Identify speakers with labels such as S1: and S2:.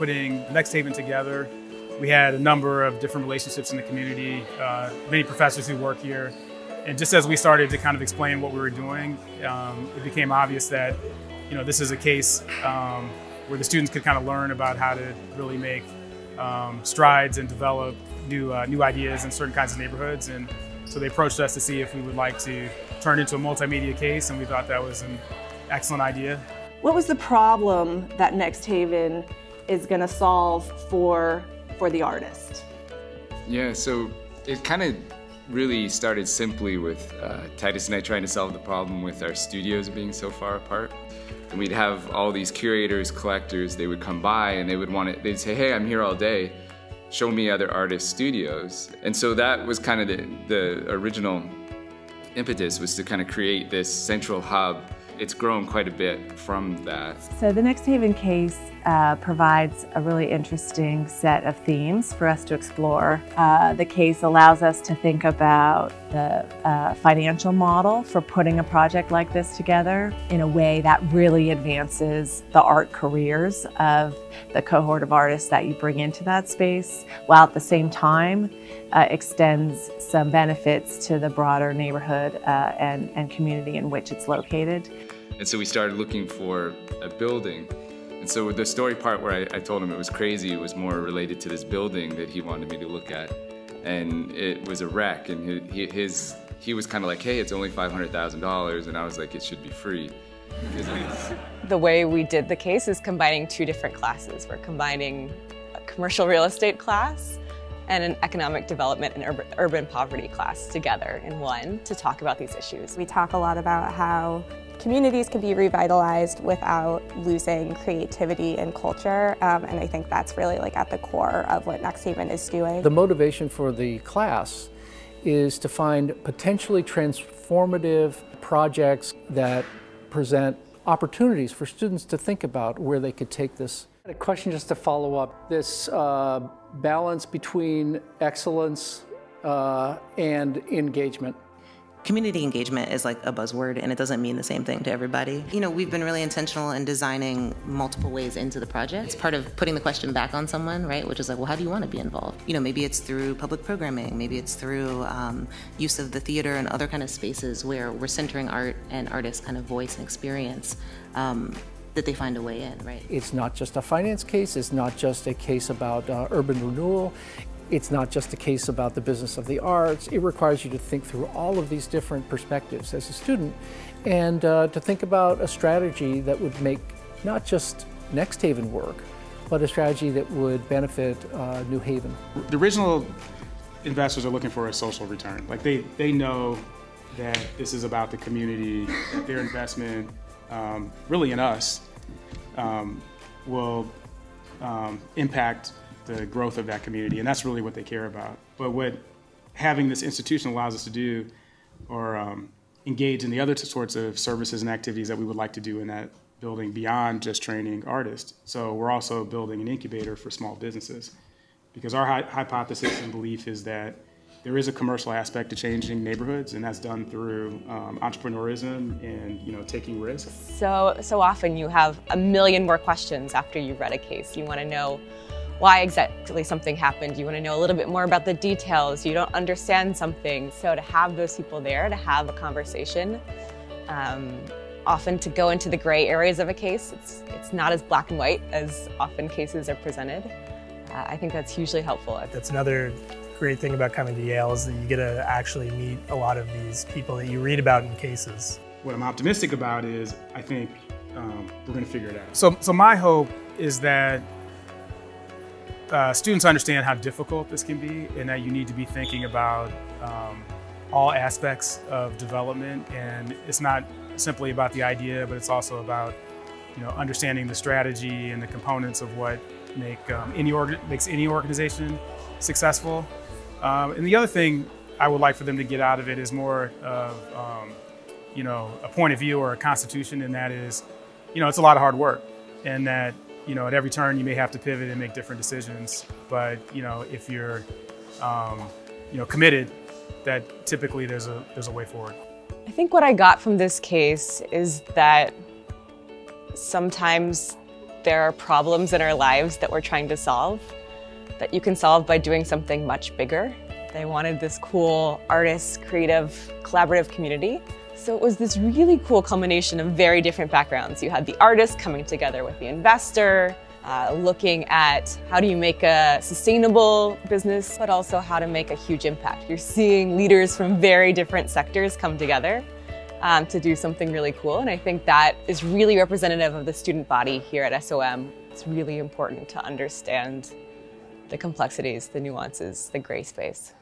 S1: putting Next Haven together, we had a number of different relationships in the community, uh, many professors who work here. And just as we started to kind of explain what we were doing, um, it became obvious that, you know, this is a case um, where the students could kind of learn about how to really make um, strides and develop new, uh, new ideas in certain kinds of neighborhoods. And so they approached us to see if we would like to turn into a multimedia case, and we thought that was an excellent idea.
S2: What was the problem that Next Haven is going to solve for for the artist?
S3: Yeah, so it kind of really started simply with uh, Titus and I trying to solve the problem with our studios being so far apart. And we'd have all these curators, collectors, they would come by and they would want to, they'd say, hey, I'm here all day, show me other artists' studios. And so that was kind of the, the original impetus was to kind of create this central hub it's grown quite a bit from that.
S4: So the Next Haven case uh, provides a really interesting set of themes for us to explore. Uh, the case allows us to think about the uh, financial model for putting a project like this together in a way that really advances the art careers of the cohort of artists that you bring into that space, while at the same time uh, extends some benefits to the broader neighborhood uh, and, and community in which it's located.
S3: And so we started looking for a building. And so the story part where I, I told him it was crazy it was more related to this building that he wanted me to look at. And it was a wreck, and his, his he was kind of like, hey, it's only $500,000. And I was like, it should be free.
S5: The way we did the case is combining two different classes. We're combining a commercial real estate class and an economic development and urban, urban poverty class together in one to talk about these issues.
S6: We talk a lot about how communities can be revitalized without losing creativity and culture. Um, and I think that's really like at the core of what Next Haven is doing.
S7: The motivation for the class is to find potentially transformative projects that present opportunities for students to think about where they could take this. A question just to follow up, this uh, balance between excellence uh, and engagement.
S8: Community engagement is like a buzzword and it doesn't mean the same thing to everybody. You know, we've been really intentional in designing multiple ways into the project. It's part of putting the question back on someone, right? Which is like, well, how do you want to be involved? You know, maybe it's through public programming, maybe it's through um, use of the theater and other kind of spaces where we're centering art and artists' kind of voice and experience. Um, that they find a way in, right?
S7: It's not just a finance case, it's not just a case about uh, urban renewal, it's not just a case about the business of the arts. It requires you to think through all of these different perspectives as a student and uh, to think about a strategy that would make not just Next Haven work, but a strategy that would benefit uh, New Haven.
S1: The original investors are looking for a social return. Like they, they know that this is about the community, that their investment, um, really in us, um, will um, impact the growth of that community, and that's really what they care about. But what having this institution allows us to do, or um, engage in the other sorts of services and activities that we would like to do in that building beyond just training artists. So we're also building an incubator for small businesses, because our hi- hypothesis and belief is that there is a commercial aspect to changing neighborhoods, and that's done through um, entrepreneurism and you know taking risks.
S5: So so often you have a million more questions after you've read a case. You want to know why exactly something happened. You want to know a little bit more about the details. You don't understand something. So to have those people there, to have a conversation, um, often to go into the gray areas of a case, it's, it's not as black and white as often cases are presented. Uh, I think that's hugely helpful.
S9: That's another great thing about coming to Yale is that you get to actually meet a lot of these people that you read about in cases.
S1: What I'm optimistic about is I think um, we're going to figure it out. So, so my hope is that uh, students understand how difficult this can be and that you need to be thinking about um, all aspects of development. And it's not simply about the idea but it's also about you know understanding the strategy and the components of what make um, any makes any organization successful. Um, and the other thing I would like for them to get out of it is more of um, you know a point of view or a constitution and that is you know it's a lot of hard work and that you know, at every turn you may have to pivot and make different decisions. But you know, if you're, um, you know, committed, that typically there's a there's a way forward.
S5: I think what I got from this case is that sometimes there are problems in our lives that we're trying to solve that you can solve by doing something much bigger. They wanted this cool artist, creative, collaborative community. So it was this really cool combination of very different backgrounds. You had the artist coming together with the investor, uh, looking at how do you make a sustainable business, but also how to make a huge impact. You're seeing leaders from very different sectors come together um, to do something really cool. And I think that is really representative of the student body here at SOM. It's really important to understand the complexities, the nuances, the gray space.